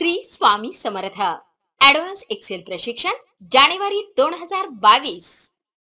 Shri Swami Samarth. Advance Excel प्रशिक्षण जानेवारी दोन हजार बावीस.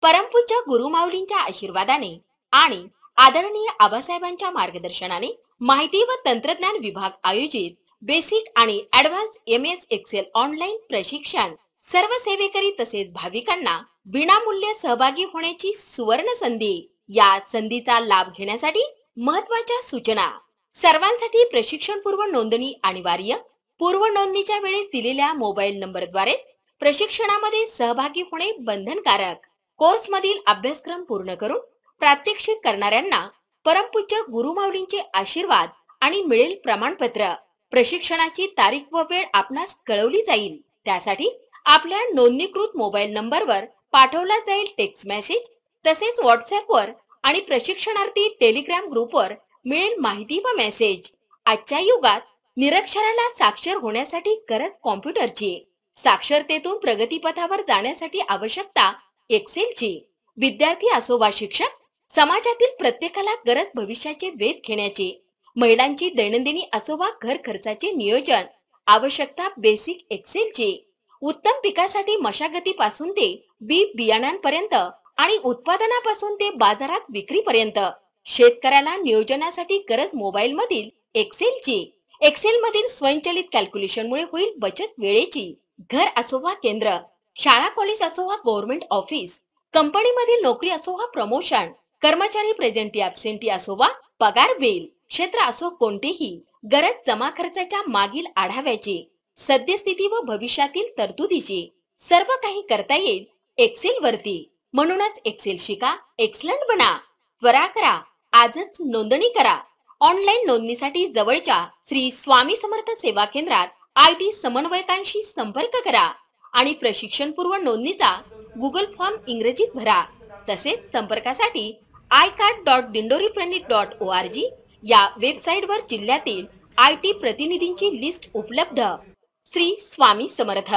परमपूज्य गुरुमाऊलींच्या आशीर्वादाने आणि आदरणीय आबासाहेबांच्या मार्गदर्शनाने माहिती व तंत्रज्ञान विभाग आयोजित बेसिक आणि advance M S Excel online प्रशिक्षण सर्व सेवेकरी तसेच भाविकांना विनामूल्य सहभागी होण्याची सुवर्ण संधी. या संधीचा लाभ घेण्यासाठी महत्त्वाच्या सूचना. सर्वांसाठी प्रशिक्षण पूर्व नोंदणी अनिवार्य पूर्व नोंदणीच्या वेळेस दिलेल्या मोबाईल नंबरद्वारे प्रशिक्षणामध्ये सहभागी होणे बंधनकारक. कोर्स मधील अभ्यासक्रम पूर्ण करून प्रात्यक्षिक करणाऱ्यांना परमपूज्य गुरुमाऊलींचे आशीर्वाद आणि मिळेल प्रमाणपत्र. प्रशिक्षणाची तारीख व वेळ आपणास कळवली जाईल. त्यासाठी आपल्या नोंदणीकृत मोबाईल नंबरवर पाठवला जाईल टेक्स्ट मेसेज तसेच व्हॉट्सअपवर आणि प्रशिक्षणार्थी टेलिग्राम ग्रुपवर मिळेल माहिती व मेसेज. आजच्या युगात निरक्षराला साक्षर होण्यासाठी गरज कॉम्प्युटरची. साक्षरतेतून प्रगतीपथावर जाण्यासाठी आवश्यकता एक्सेलची. विद्यार्थी असो वा शिक्षक समाजातील प्रत्येकाला गरज भविष्याचे वेध घेण्याची. महिलांची दैनंदिनी असो वा घर खर्चाचे नियोजन आवश्यकता बेसिक एक्सेलची. उत्तम पिकासाठी मशागतीपासून ते बी बियाणांपर्यंत आणि उत्पादनापासून ते बाजारात विक्रीपर्यंत. शेतकऱ्याला नियोजनासाठी गरज मोबाईल मधील एक्सेलची. एक्सेल मधील स्वयंचलित कॅल्क्युलेशनमुळे होईल बचत वेळेची. घर असो वा केंद्र शाळा कॉलेज असो वा गव्हर्नमेंट ऑफिस कंपनीमधील नोकरी असो वा प्रमोशन कर्मचारी प्रेझेंटी ऍबसेंटी असो वा पगार बिल क्षेत्र असो कोणतेही गरज जमा खर्चाच्या मागील आढाव्याची सद्यस्थिती व भविष्यातील तरतुदीची सर्व काही करता येईल एक्सेल वरती. म्हणूनच एक्सेल शिका एक्सलंट बना. त्वरा करा. आजच नोंदणी करा. ऑनलाईन नोंदणीसाठी जवळच्या श्री स्वामी समर्थ सेवा केंद्रात आय टी समन्वयकांशी संपर्क करा आणि प्रशिक्षण पूर्व नोंदणीचा गुगल फॉर्म इंग्रजीत भरा. तसेच संपर्कासाठी I card dot Dindori Pranit dot O R G या वेबसाईटवर जिल्ह्यातील आय टी प्रतिनिधींची लिस्ट उपलब्ध. श्री स्वामी समर्थ.